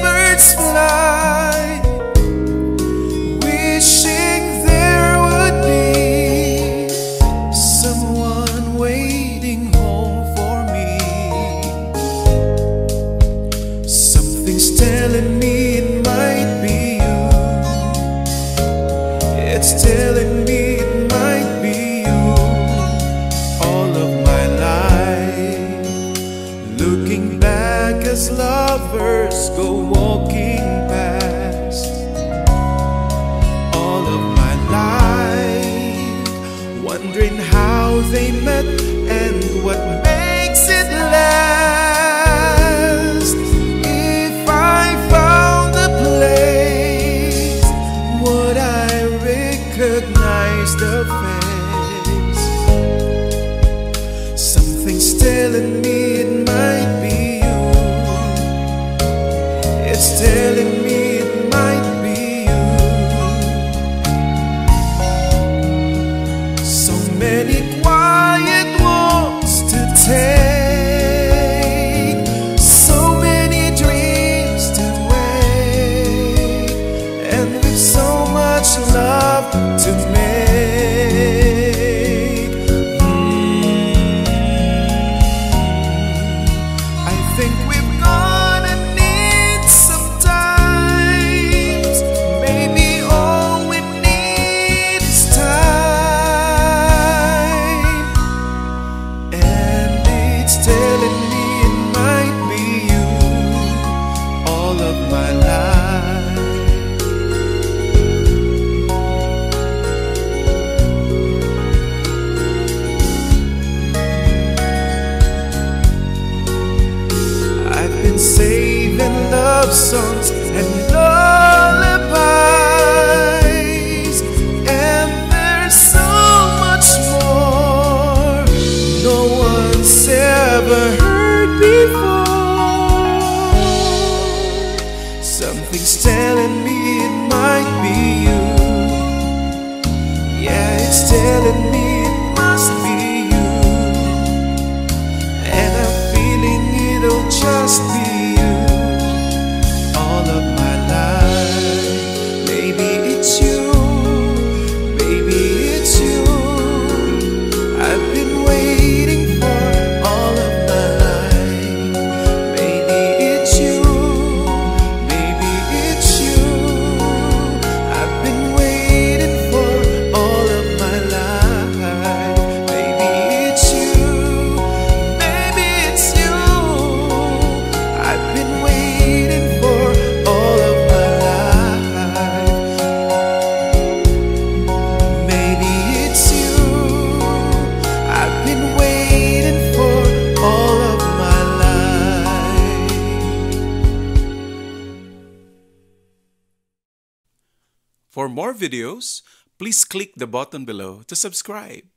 birds fly. Something's telling me it might be you. It's telling me it might be you. So many quiet walks to take. So many dreams to wait And with so much love to make. love songs and lullabies. And there's so much more no one's ever heard before. Something's telling me it might be you. Yeah, it's telling me. For more videos, please click the button below to subscribe.